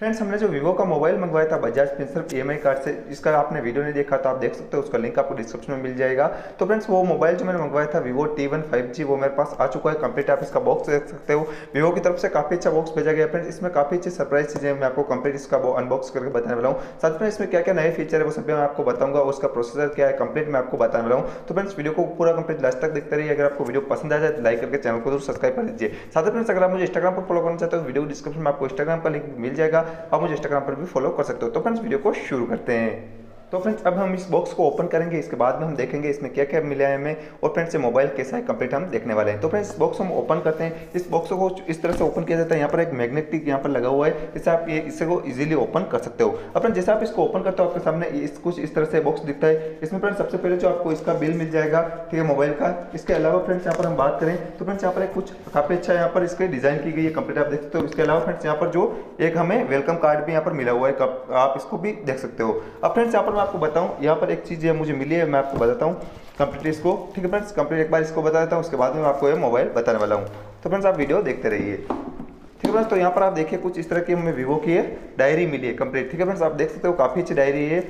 Friends हमने जो Vivo का मोबाइल मंगवाया था Bajaj Finserv E M card से, जिसका आपने वीडियो नहीं देखा तो आप देख सकते हो, उसका लिंक आपको डिस्क्रिप्शन में मिल जाएगा। तो फ्रेंड्स वो मोबाइल जो मैंने मंगवाया था Vivo T one five G वो मेरे पास आ चुका है। कंप्लीट आप इसका बॉक्स देख सकते हो। वीवो की तरफ़ से काफ़ी अच्छा बॉक्स भेजा गया फ्रेंड्स इसमें काफ़ी अच्छी सरप्राइज़ चीज़ें मैं आपको कंप्लीट इसका अनबॉक्स करके बताने वाला हूँ। साथ में इसमें क्या क्या नए फीचर है, वो सभी मैं आपको बताऊँगा। उसका प्रोसेसर क्या है कंप्लीट मैं आपको बताने वाला हूँ। तो फ्रेंड्स वीडियो को पूरा कंप्लीट लास्ट तक देखते रहिए। अगर आपको वीडियो पसंद आ जाए तो लाइक करके चैनल को ज़रूर सब्सक्राइब कर दीजिए। साथ ही फ्रेंड्स अगर आप मुझे इंस्टाग्राम पर फॉलो करना चाहते हो वीडियो डिस्क्रिप्शन में आपको इंस्टाग्राम का लिंक मिल जाएगा। आप मुझे इंस्टाग्राम पर भी फॉलो कर सकते हो। तो फ्रेंड्स वीडियो को शुरू करते हैं। तो फ्रेंड्स अब हम इस बॉक्स को ओपन करेंगे, इसके बाद में हम देखेंगे इसमें क्या क्या मिला है हमें, और फ्रेंड्स ये मोबाइल कैसा है कंप्लीट हम देखने वाले हैं। तो फ्रेंड्स इस बॉक्स हम ओपन करते हैं। इस बॉक्स को इस तरह से ओपन किया जाता है। यहाँ पर एक मैग्नेटिक यहाँ पर लगा हुआ है इससे आप ये, इससे को इजीली ओपन कर सकते हो। अब फ्रेंड जैसे आप इसको ओपन करते हो, आपके सामने इस, कुछ इस तरह से बॉक्स दिखता है। इसमें फ्रेंड सबसे पहले जो आपको इसका बिल मिल जाएगा, ठीक है मोबाइल का। इसके अलावा फ्रेंड्स यहाँ पर हम बात करें तो फ्रेंड्स यहाँ पर कुछ काफ़ी अच्छा यहाँ पर इसके डिज़ाइन की गई है कंप्लीट आप देख सकते हो। इसके अलावा फ्रेंड्स यहाँ पर जो एक हमें वेलकम कार्ड भी यहाँ पर मिला हुआ है, आप इसको भी देख सकते हो। अब फ्रेंड्स यहाँ पर मैं आपको बताऊँ, यहाँ पर एक चीज़ मुझे मिली है, मैं आपको बताता हूँ कंप्लीट इसको। ठीक है फ्रेंड्स कंप्लीट एक बार इसको बता देता हूँ, उसके बाद में मैं आपको ये मोबाइल बताने वाला हूँ। तो फ्रेंड्स, आप वीडियो देखते रहिए। ठीक है फ्रेंड्स तो यहाँ पर आप देखिए कुछ इस तरह की हमें वीवो की है, डायरी मिली है कंप्लीट। ठीक है फ्रेंड्स, आप देख सकते हो काफ़ी अच्छी डायरी है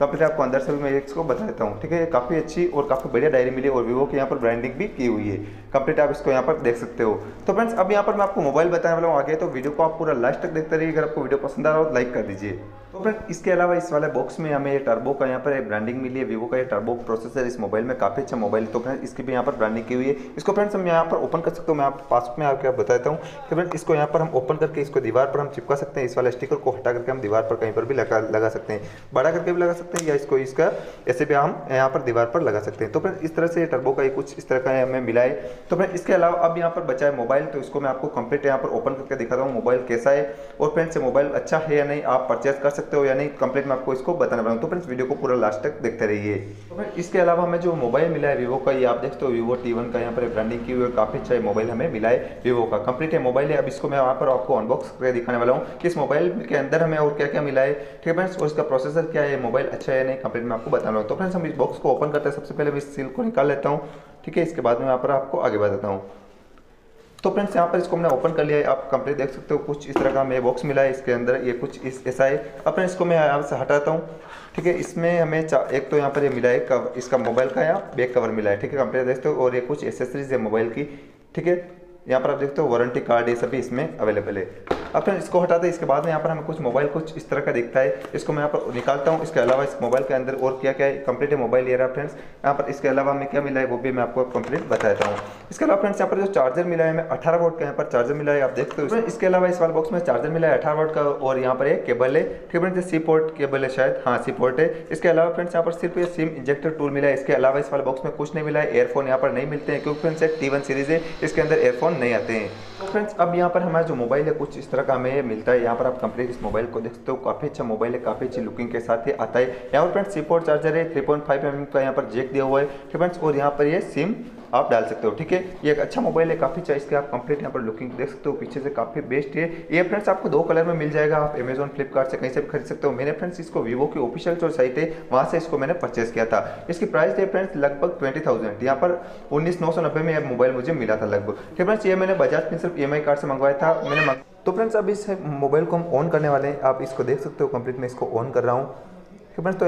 कंप्लीट आपको अंदर से भी मैं इसको बता देता हूँ। ठीक है काफ़ी अच्छी और काफ़ी बढ़िया डायरी मिली और वीवो की यहाँ पर ब्रांडिंग भी की हुई है। कंप्लीट आप इसको यहाँ पर देख सकते हो। तो फ्रेंड्स, अब यहाँ पर मैं आपको मोबाइल बताने वाला हूँ आगे तो वीडियो को आप पूरा लास्ट तक देखते रहिए। अगर आपको वीडियो पसंद आ रहा हो तो लाइक कर दीजिए। तो फ्रेंड इसके अलावा इस वाले बॉक्स में हमें ये टर्बो का यहाँ पर ब्रांडिंग मिली है वीवो का ये टर्बो प्रोसेसर इस मोबाइल में काफ़ी अच्छा मोबाइल तो फ्रेंड इसकी भी यहाँ पर ब्रांडिंग की हुई है। इसको फ्रेंड्स हम यहाँ पर ओपन कर सकते हो, मैं आप पास में आपके आप बताता हूँ कि फ्रेंड इसको यहाँ पर हम ओपन करके इसको दीवार पर हम चिपका सकते हैं। इस वाले स्टिकर को हटा करके हम दीवार पर कहीं पर भी लगा लगा सकते हैं। बड़ा करके भी लगा सकते हैं या इसको इसका ऐसे भी हम यहाँ पर दीवार पर लगा सकते हैं। तो फ्रेंड इस तरह से टर्बो का कुछ इस तरह का हमें मिला है। तो फ्रेंड इसके अलावा अब यहाँ पर बचा है मोबाइल तो इसको मैं आपको कंप्लीट यहाँ पर ओपन करके दिखाता हूँ मोबाइल कैसा है और फ्रेंड्स मोबाइल अच्छा है या नहीं, आप परचेज कर सकते हो या नहीं कंप्लीट मैं आपको इसको बताने वाला हूँ। तो फ्रेंड्स वीडियो को पूरा लास्ट तक देखते रहिए। तो फ्रेंड इसके अलावा हमें जो मोबाइल मिला है वीवो का ये आप देखते हो वीवो टी का यहाँ पर ब्रांडिंग की हुई है काफ़ी अच्छा मोबाइल हमें मिला है वीवो का। कंप्लीट है मोबाइल है अब इसको मैं यहाँ पर आपको अनबॉक्स करके दिखाने वाला हूँ कि इस मोबाइल के अंदर हमें और क्या क्या मिला है। ठीक है फ्रेंड्स और इसका प्रोसेसर क्या है मोबाइल अच्छा है नहीं कंप्लीट मैं आपको बताना हूँ। तो फ्रेंड्स हम इस बॉक्स को ओपन करते हैं सबसे पहले मैं इस सील को निकाल लेता हूँ। ठीक है इसके बाद में यहाँ पर आपको आगे बताता हूँ। तो फ्रेंड्स यहाँ पर इसको हमने ओपन कर लिया है। आप कंप्लीट देख सकते हो कुछ इस तरह का हमें बॉक्स मिला है इसके अंदर ये कुछ इस ऐसा है। अब इसको मैं यहाँ से हटाता हूँ ठीक है? इसमें हमें एक तो यहाँ पर ये मिला है कव, इसका मोबाइल का यहाँ बैक कवर मिला है ठीक है? कंप्लीट देखते हो और ये कुछ एसेसरीज है मोबाइल की ठीक है? यहाँ पर आप देखते हो वारंटी कार्ड ये सभी इसमें अवेलेबल है। अब फिर इसको हटाते हैं इसके बाद में यहाँ पर हमें कुछ मोबाइल कुछ इस तरह का दिखता है। इसको मैं यहाँ पर निकालता हूँ इसके अलावा इस मोबाइल के अंदर और क्या क्या है कंप्लीट मोबाइल ले रहा है फ्रेंड्स। यहाँ पर इसके अलावा हमें क्या मिला है वो भी मैं आपको कंप्लीट बताता हूँ। इसके अलावा फ्रेंड्स यहाँ पर जो चार्जर मिला है हमें अठारह वोट का यहाँ पर चार्जर मिला है आप देखते हो इसके अलावा इस वाले बॉक्स में चार्जर मिला है अठारह वोट का और यहाँ पर एक केबल है ठीक है सी पोर्ट केबल है शायद हाँ सी पोर्ट है इसके अलावा फ्रेंड्स यहाँ पर सिर्फ़ ये सिम इंजेक्टर टूल मिला है इसके अलावा इस वाले बॉक्स में कुछ नहीं मिला है एयरफोन यहाँ पर नहीं मिलते हैं क्योंकि फ्रेंड्स एक टी सीरीज़ है इसके अंदर एयरफोन नहीं आते हैं तो फ्रेंड्स अब यहाँ पर हमारा जो मोबाइल है कुछ इस तरह का हमें मिलता है यहाँ पर आप कंप्लीट इस मोबाइल को देखते हो काफ़ी अच्छा मोबाइल है काफ़ी अच्छी लुकिंग के साथ ही आता है यहाँ पर फ्रेंड्स सीपोर्ट चार्जर है थ्री पॉइंट फाइव एम का यहाँ पर जेक दिया हुआ है फ्रेंड्स और यहाँ पर ये सिम आप डाल सकते हो, ठीक है? ये एक अच्छा मोबाइल है, काफ़ी अच्छा इसके आप कंप्लीट यहाँ पर लुकिंग देख सकते हो, पीछे से काफ़ी बेस्ट है। ये फ्रेंड्स आपको दो कलर में मिल जाएगा, आप अमेजोन फ्लिपकार्ट से कहीं से भी खरीद सकते हो। मैंने फ्रेंड्स इसको वीवो की ऑफिशियल जो साइट है, वहाँ से इसको मैंने परचेस किया था। इसकी प्राइस है फ्रेंड्स लगभग ट्वेंटी थाउज़ेंड यहाँ पर उन्नीस नौ सौ नब्बे में यह मोबाइल मुझे मिला था लगभग। ठीक फ्रेंड्स ये मैंने बजाज फिन ई कार्ड से मंगवाया था, मैंने तो फ्रेंड्स अब इस मोबाइल को हम ऑन करने वाले हैं। आप इसको देख सकते हो कंप्लीट मैं इसको ऑन कर रहा हूँ। फ्रेंड्स तो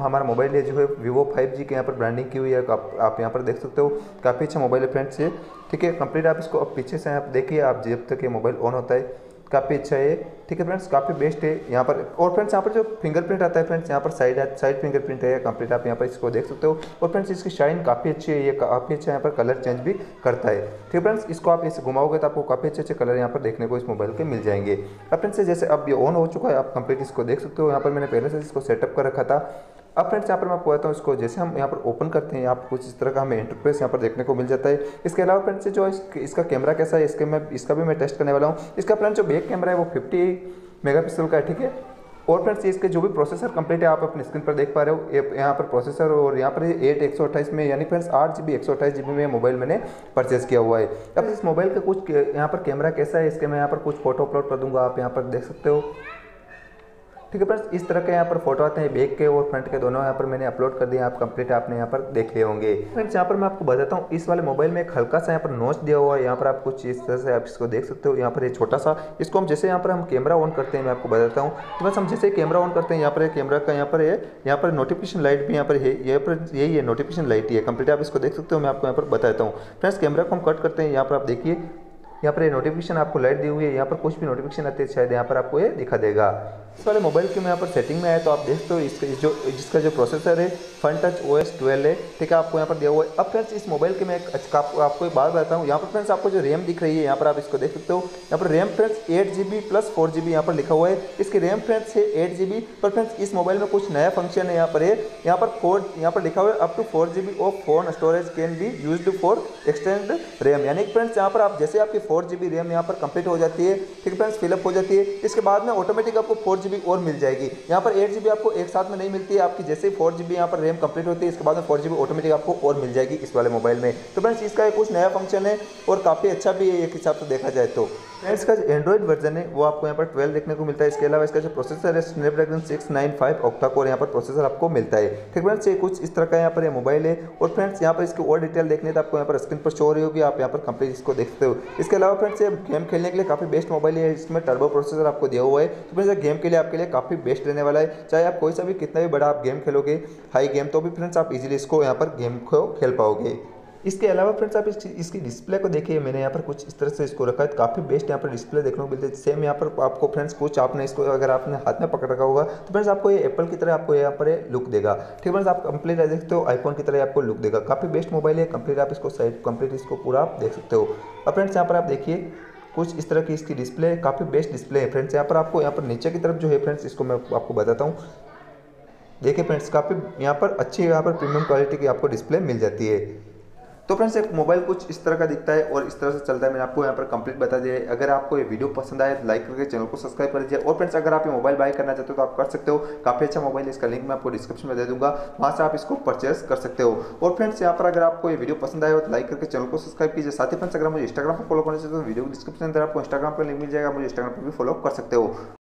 हमारा मोबाइल है जो है वीवो फाइव जी के यहाँ पर ब्रांडिंग की हुई है, आप आप यहाँ पर देख सकते हो। काफ़ी अच्छा मोबाइल है फ्रेंड्स ये। ठीक है कंप्लीट आप इसको, अब पीछे से आप देखिए, आप जब तक ये मोबाइल ऑन होता है काफ़ी अच्छा है, ठीक है फ्रेंड्स काफ़ी बेस्ट है, यहाँ पर, और फ्रेंड्स यहाँ पर जो फिंगरप्रिंट आता है फ्रेंड्स यहाँ पर साइड साइड फिंगरप्रिंट है कंप्लीट आप यहाँ पर इसको देख सकते हो। और फ्रेंड्स इसकी शाइन काफ़ी अच्छी है, ये काफ़ी अच्छा यहाँ पर कलर चेंज भी करता है। ठीक है फ्रेंड्स इसको आप इसे घुमाओगे तो आपको काफ़ी अच्छे अच्छे कलर यहाँ पर देखने को इस मोबाइल के मिल जाएँगे। अब फ्रेंड्स जैसे अब ये ऑन हो चुका है, आप कंप्लीट इसको देख सकते हो। यहाँ पर मैंने पहले से इसको सेटअप कर रखा था। अब फ्रेंड्स, यहाँ पर मैं आपको बताता हूँ इसको, जैसे हम यहाँ पर ओपन करते हैं, यहाँ पर कुछ इस तरह का हमें इंटरफेस यहाँ पर देखने को मिल जाता है। इसके अलावा फ्रेंड्स जो इसका कैमरा कैसा है, इसके मैं, इसका भी मैं टेस्ट करने वाला हूँ। इसका फ्रेंड्स, जो बैक कैमरा है, वो फिफ्टी मेगा का है, ठीक है? और फ्रेंड्स इसके जो भी प्रोसेसर कंप्लीट है, आप अपनी स्क्रीन पर देख पा रहे हो। यहाँ पर प्रोसेसर और यहाँ पर एट एक सौ अट्ठाईस में, यानी फ्रेंड्स, आठ जी बी एक सौ अट्ठाईस जी बी में मोबाइल मैंने परचेज किया हुआ है। अब इस मोबाइल का कुछ, यहाँ पर कैमरा कैसा है, इसके मैं यहाँ पर कुछ फ़ोटो अपलोड कर दूँगा, आप यहाँ पर देख सकते हो। ठीक है फ्रेंड्स इस तरह के यहाँ पर फ़ोटो आते हैं बैक के और फ्रंट के दोनों यहाँ पर मैंने अपलोड कर दिया आप कंप्लीट आपने यहाँ पर देख लिए होंगे फ्रेंड्स यहाँ पर मैं आपको बताता हूँ इस वाले मोबाइल में एक हल्का सा यहाँ पर नोच दिया हुआ है यहाँ पर आप कुछ इस तरह से आप इसको देख सकते हो यहाँ पर ये छोटा सा इसको हम जैसे यहाँ पर हम कैमरा ऑन करते हैं मैं आपको बताता हूँ तो बस हम जैसे कैमरा ऑन करते हैं यहाँ पर कैमरा का यहाँ पर है यहाँ पर नोटिफिकेशन लाइट भी यहाँ पर है यहाँ पर यही है नोटिफिकेशन लाइट ही है कंप्लीट आप इसको देख सकते हो मैं आपको यहाँ पर बताता हूँ फ्रेंड्स कैमरा को हम कट करते हैं यहाँ पर आप देखिए यहाँ पर ये नोटिफिकेशन आपको लाइट दी हुई है यहाँ पर कुछ भी नोटिफिकेशन आती है शायद यहाँ पर आपको ये दिखा देगा इस वाले मोबाइल के में यहाँ पर सेटिंग में आया तो आप देख सकते हो इसका इस जो जिसका जो प्रोसेसर है Funtouch O S twelve है ठीक है आपको यहाँ पर दिया हुआ है अब फ्रेंड्स इस मोबाइल के मैं एक अच्छा आपको आपको एक बात बताता हूँ यहाँ पर फ्रेंड्स आपको जो रैम दिख रही है यहाँ पर आप इसको देख सकते हो यहाँ पर RAM friends eight G B plus four G B यहाँ पर लिखा हुआ है इसकी रैम फ्रेंड्स है एट जी बी पर फ्रेंड्स इस मोबाइल में कुछ नया फ़ंक्शन है यहाँ पर है यहाँ पर फोर यहाँ पर लिखा हुआ है up to four G B of phone storage can be use for extend RAM यानी फ्रेंड्स यहाँ पर आप जैसे आपकी फोर जी बी रैम यहाँ पर कंप्लीट हो जाती है ठीक फ्रेंड्स फिलअप हो जाती है। इसके बाद में ऑटोमेटिक आपको फोर जी बी और मिल जाएगी। यहाँ पर एट जी बी आपको एक साथ में नहीं मिलती है, आपकी जैसे ही फोर जी बी यहाँ पर रैम कंप्लीट होती है, इसके बाद में फोर जी बी ऑटोमेटिक आपको और मिल जाएगी इस वाले मोबाइल में। तो फ्रेंड्स इसका कुछ नया फ़ंक्शन है और काफ़ी अच्छा भी है, एक हिसाब से देखा जाए तो। फ्रेंड्स का जो एंड्रॉइड वर्जन है, वो आपको यहाँ पर 12 देखने को मिलता है। इसके अलावा इसका जो प्रोसेसर है स्नैपड्रैगन 695 ऑक्टा कोर यहाँ पर प्रोसेसर आपको मिलता है। ठीक फ्रेंड्स ये कुछ इस तरह का यहाँ पर ये मोबाइल है। और फ्रेंड्स यहाँ पर इसकी और डिटेल देखने तो आपको यहाँ पर स्क्रीन पर शो रही होगी, आप यहाँ पर कंप्लीट इसको देखते हो। इसके अलावा फ्रेंड्स ये गेम खेलने के लिए काफ़ी बेस्ट मोबाइल है, इसमें टर्बो प्रोसेसर आपको दिया हुआ है। तो फ्रेंड्स गेम के लिए आपके लिए काफ़ी बेस्ट रहने वाला है। चाहे आप कोई सा भी कितना भी बड़ा आप गेम खेलोगे हाई गेम तो भी फ्रेंड्स आप इजीली इसको यहाँ पर गेम को खेल पाओगे। इसके अलावा फ्रेंड्स आप इस, इसकी डिस्प्ले को देखिए। मैंने यहाँ पर कुछ इस तरह से इसको रखा है। काफ़ी बेस्ट यहाँ पर डिस्प्ले देखने को मिलती है। सेम यहाँ पर आपको फ्रेंड्स कुछ आपने इसको अगर आपने हाथ में पकड़ रखा होगा तो फ्रेंड्स आपको ये एप्पल की तरह आपको यहाँ पर लुक देगा। ठीक है फ्रेंड्स आप कंप्लीट देख सकते हो। आईफोन की तरह आपको लुक देगा। काफ़ी बेस्ट मोबाइल है। कंप्लीट आप इसको साइड कंप्लीट इसको पूरा आप देख सकते हो। अब फ्रेंड्स यहाँ पर आप देखिए कुछ इस तरह की इसकी डिस्प्ले काफ़ी बेस्ट डिस्प्ले है। फ्रेंड्स यहाँ पर आपको यहाँ पर नीचे की तरफ़ जो है फ्रेंड्स इसको मैं आपको बताता हूँ। देखिए फ्रेंड्स काफ़ी यहाँ पर अच्छी यहाँ पर प्रीमियम क्वालिटी की आपको डिस्प्ले मिल जाती है। तो फ्रेंड्स एक मोबाइल कुछ इस तरह का दिखता है और इस तरह से चलता है। मैंने आपको यहाँ पर कंप्लीट बता दिया है। अगर आपको ये वीडियो पसंद आए तो लाइक करके चैनल को सब्सक्राइब कर दीजिए। और फ्रेंड्स अगर आप ये मोबाइल बाय करना चाहते हो तो आप कर सकते हो। काफ़ी अच्छा मोबाइल है, इसका लिंक मैं आपको डिस्क्रिप्शन में दे दूँगा। वहाँ से आप इसको परचेस कर सकते हो। और फ्रेंड्स यहाँ पर अगर आपको ये वीडियो पसंद आए तो लाइक करके चैनल को सब्सक्राइब कीजिए। साथ ही फ्रेंड्स अगर मुझे इंस्टाग्राम पर फॉलो करना चाहते हो वीडियो डिस्क्रिप्शन अंदर आपको इंस्टाग्राम पर लिंक मिल जाएगा। मुझे इंस्टाग्राम पर भी फॉलो कर सकते हो।